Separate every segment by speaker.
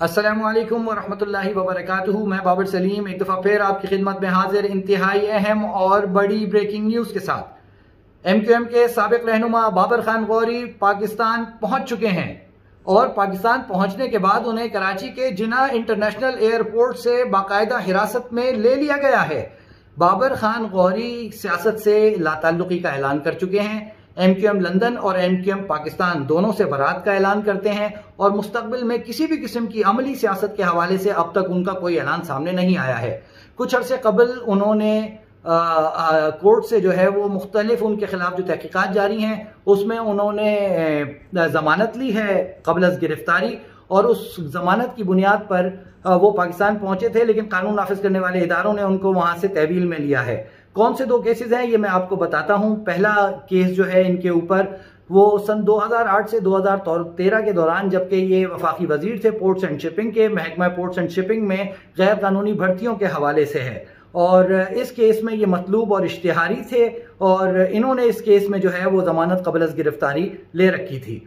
Speaker 1: असलम वरहमल वबरक मैं बाबर सलीम, एक दफ़ा फिर आपकी खिदमत में हाजिर, इंतहाई अहम और बड़ी ब्रेकिंग न्यूज़ के साथ। एम क्यू एम के सबक रहनुमा बाबर खान गौरी पाकिस्तान पहुँच चुके हैं और पाकिस्तान पहुँचने के बाद उन्हें कराची के जिना इंटरनेशनल एयरपोर्ट से बाकायदा हिरासत में ले लिया गया है। बाबर खान गौरी सियासत से लाताल्लुकी का ऐलान कर चुके हैं। एम क्यू एम लंदन और एम क्यू एम पाकिस्तान दोनों से बरात का ऐलान करते हैं और मुस्तबिल में किसी भी किस्म की अमली सियासत के हवाले से अब तक उनका कोई ऐलान सामने नहीं आया है। कुछ अरसे कबल उन्होंने कोर्ट से जो है वो मुख्तलिफ़ उनके खिलाफ जो तहकीक़ात जारी हैं, उसमें उन्होंने ज़मानत ली है कबल गिरफ्तारी और उस जमानत की बुनियाद पर वो पाकिस्तान पहुँचे थे, लेकिन कानून नाफिज करने वाले इदारों ने उनको वहाँ से तहवील में लिया है। कौन से दो केसेस हैं, ये मैं आपको बताता हूँ। पहला केस जो है इनके ऊपर, वो सन 2008 से 2013 के दौरान, जबकि ये वफाकी वज़ीर थे पोर्ट्स एंड शिपिंग के, महकमा पोर्ट्स एंड शिपिंग में गैर कानूनी भर्तियों के हवाले से है। और इस केस में ये मतलूब और इश्तिहारी थे, और इन्होंने इस केस में जो है वो जमानत कबल गिरफ्तारी ले रखी थी।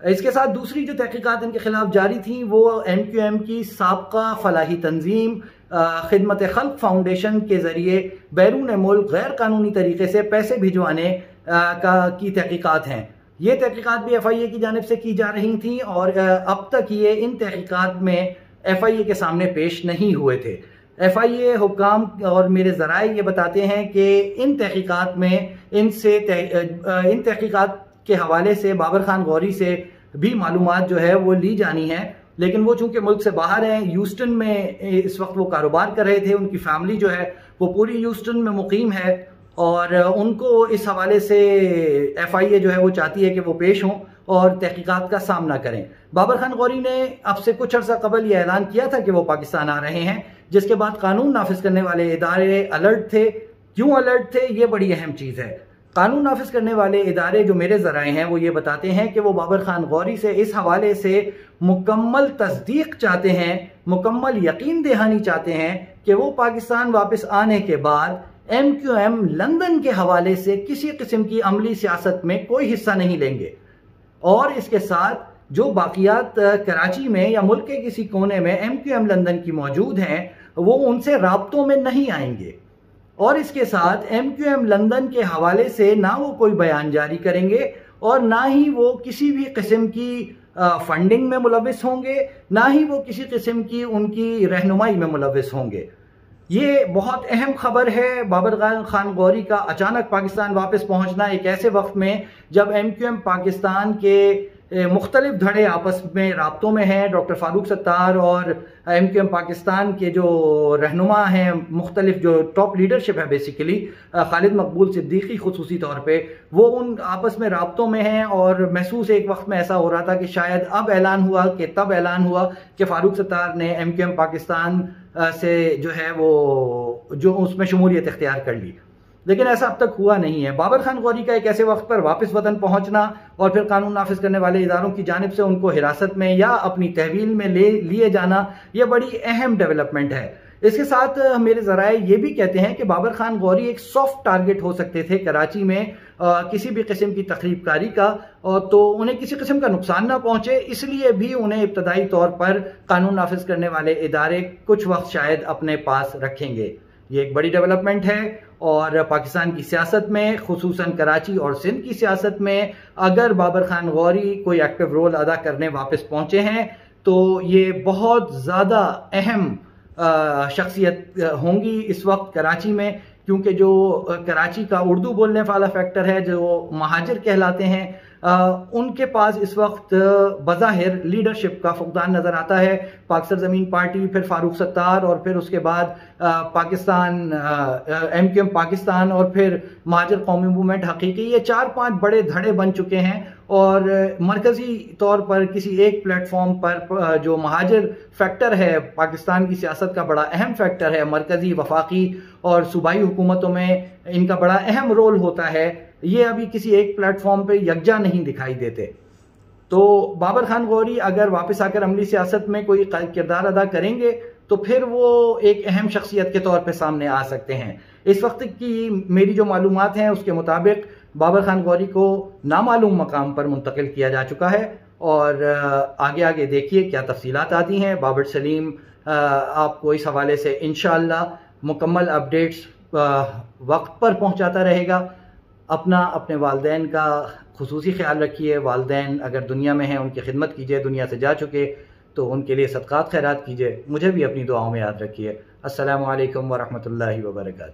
Speaker 1: इसके साथ दूसरी जो तहकीकत इनके खिलाफ जारी थी, वो एम क्यू एम की सबका फलाही तंजीम खिदमत खल्क फाउंडेशन के ज़रिए बैरून मुल्क गैर कानूनी तरीके से पैसे भिजवाने का, की तहकीकत हैं। ये तहकीकत भी एफ़ आई ए की जानब से की जा रही थी और अब तक ये इन तहकीकत में एफ़ आई ए के सामने पेश नहीं हुए थे। एफ़ आई ए हुकाम और मेरे ज़राए ये बताते हैं कि इन तहकीकत में इनसे इन तहकीकत के हवाले से बाबर खान गौरी से भी मालूम जो है वो ली जानी है। लेकिन वो चूँकि मुल्क से बाहर हैं यूस्टन में इस वक्त वो कारोबार कर रहे थे, उनकी फैमिली जो है, वो पूरी यूस्टन में मुकीम है और उनको इस हवाले से एफ़ आई ए जो है, वो चाहती है कि वो पेश हों और तहकीकात का सामना करें। बाबर खान गौरी ने अब से कुछ अर्सा कबल ये ऐलान किया था कि वो पाकिस्तान आ रहे हैं, जिसके बाद कानून नाफिज करने वाले इदारे अलर्ट थे। क्यों अलर्ट थे? ये बड़ी अहम चीज़ है। कानून नाफिज करने वाले इदारे जो मेरे जराए हैं, वो ये बताते हैं कि वो बाबर खान गौरी से इस हवाले से मुकम्मल तस्दीक चाहते हैं, मुकम्मल यकीन दहानी चाहते हैं कि वो पाकिस्तान वापस आने के बाद एम क्यू एम लंदन के हवाले से किसी किस्म की अमली सियासत में कोई हिस्सा नहीं लेंगे। और इसके साथ जो बाकियात कराची में या मुल्क के किसी कोने में एम क्यू एम लंदन की मौजूद हैं, वो उनसे रबतों में नहीं आएँगे। और इसके साथ एम क्यू एम लंदन के हवाले से ना वो कोई बयान जारी करेंगे और ना ही वो किसी भी किस्म की फंडिंग में मुलविस होंगे, ना ही वो किसी किस्म की उनकी रहनुमाई में मुलविस होंगे। ये बहुत अहम खबर है। बाबर खान गौरी का अचानक पाकिस्तान वापस पहुँचना एक ऐसे वक्त में जब एम क्यू एम पाकिस्तान के मुख्तलिफ़ धड़े आपस में रबतों में हैं। डॉक्टर फारूक सत्तार और एम क्यू एम पाकिस्तान के जो रहनुमा हैं, मुख्तलिफ़ जो टॉप लीडरशिप है बेसिकली खालिद मकबूल सिद्दीकी खसूसी तौर पर वो उन आपस में रबतों में हैं और महसूस एक वक्त में ऐसा हो रहा था कि शायद अब ऐलान हुआ कि तब ऐलान हुआ कि फारूक सत्तार ने एम क्यू एम पाकिस्तान से जो है वो, जो उसमें शमूलियत इख्तियार कर ली। लेकिन ऐसा अब तक हुआ नहीं है। बाबर खान गौरी का एक ऐसे वक्त पर वापस वतन पहुँचना और फिर कानून नाफिज करने वाले इदारों की जानब से उनको हिरासत में या अपनी तहवील में ले लिए जाना यह बड़ी अहम डेवलपमेंट है। इसके साथ मेरे जराए ये भी कहते हैं कि बाबर खान गौरी एक सॉफ्ट टारगेट हो सकते थे कराची में आ, किसी भी किस्म की तकरीबकारी का और तो उन्हें किसी किस्म का नुकसान ना पहुँचे इसलिए भी उन्हें इब्तदाई तौर पर कानून नाफिज करने वाले इदारे कुछ वक्त शायद अपने पास रखेंगे। ये एक बड़ी डेवलपमेंट है और पाकिस्तान की सियासत में खसूस कराची और सिंध की सियासत में अगर बाबर खान गौरी कोई एक्टिव रोल अदा करने वापस पहुँचे हैं तो ये बहुत ज़्यादा अहम शख्सियत होंगी इस वक्त कराची में, क्योंकि जो कराची का उर्दू बोलने वाला फैक्टर है, जो महाजर कहलाते हैं उनके पास इस वक्त बज़ाहिर लीडरशिप का फुकदान नज़र आता है। पाकिस्तान ज़मीन पार्टी, फिर फारूक सत्तार और फिर उसके बाद Pakistan M Q M Pakistan और फिर महाजर कौमी मूवमेंट हकीकी। ये चार पाँच बड़े धड़े बन चुके हैं और मरकज़ी तौर पर किसी एक प्लेटफॉर्म पर जो महाजर फैक्टर है, पाकिस्तान की सियासत का बड़ा अहम फैक्टर है, मरकज़ी वफाकी और सूबाई हुकूमतों में इनका बड़ा अहम रोल होता है। ये अभी किसी एक प्लेटफॉर्म पे यकजा नहीं दिखाई देते। तो बाबर खान गौरी अगर वापस आकर अमली सियासत में कोई किरदार अदा करेंगे तो फिर वो एक अहम शख्सियत के तौर पे सामने आ सकते हैं। इस वक्त की मेरी जो मालूम हैं, उसके मुताबिक बाबर खान गौरी को नामालूम मकाम पर मुंतकिल किया जा चुका है और आगे आगे देखिए क्या तफसीलात आती हैं। बाबर सलीम आपको इस हवाले से इन मुकम्मल अपडेट्स वक्त पर पहुँचाता रहेगा। अपना, अपने वालदेन का खसूस ख्याल रखिए। वालदेन अगर दुनिया में हैं, उनकी खिदमत कीजिए, दुनिया से जा चुके तो उनके लिए सदक़ात खैरात कीजिए। मुझे भी अपनी दुआओं में याद रखिए। असल वरहमल वर्का